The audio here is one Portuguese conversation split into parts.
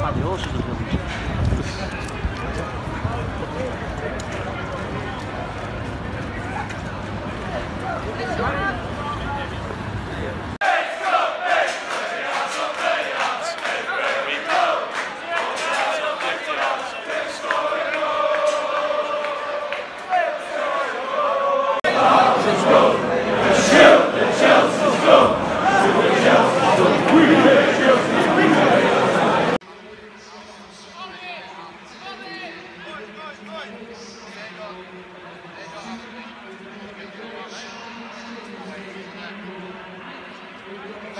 falhou, senhor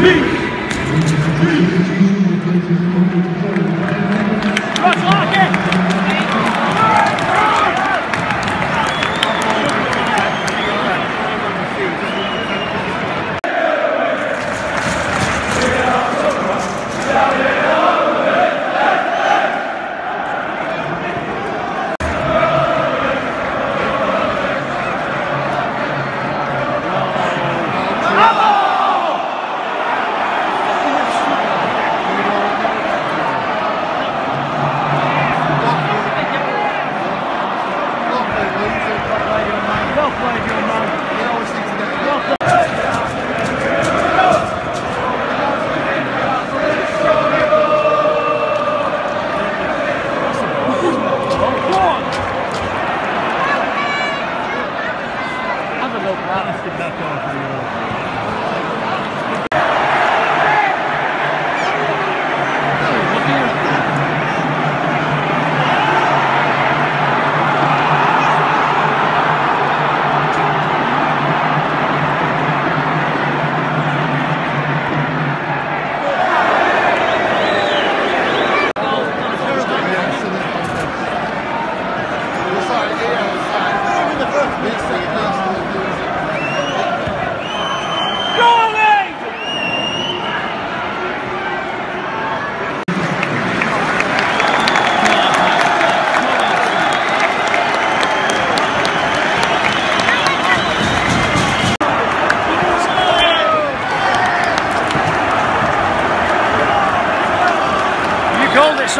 Peace. play.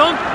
chunk.